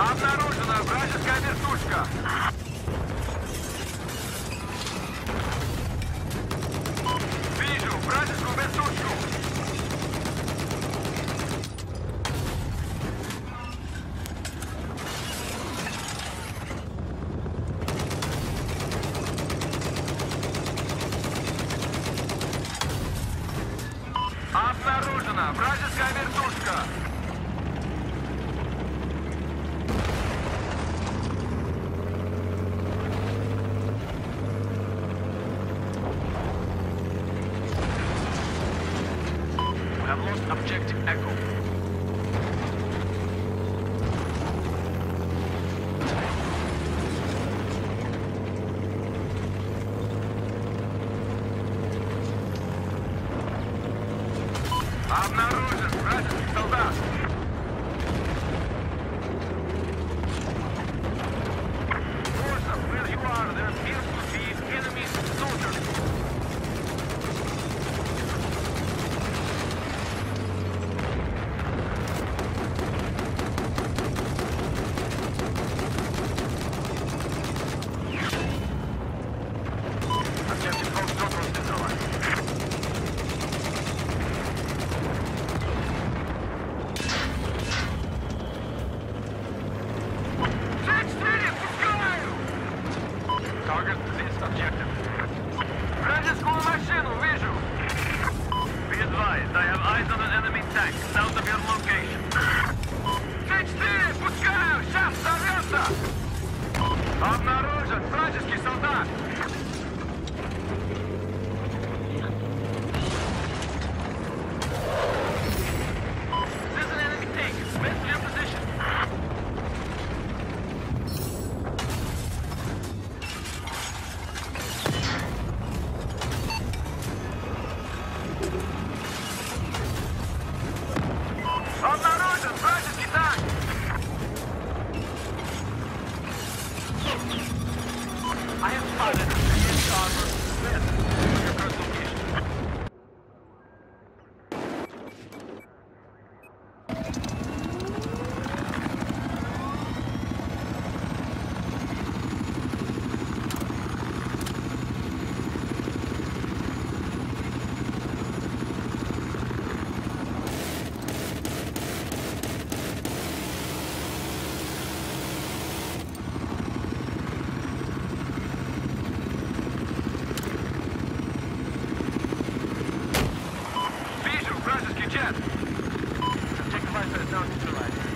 Обнаружена вражеская вертушка. Вижу вражескую вертушку. Обнаружена вражеская вертушка. have lost objective echo. I have spotted. jet. The takeoff license is now neutralized.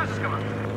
Ласкова.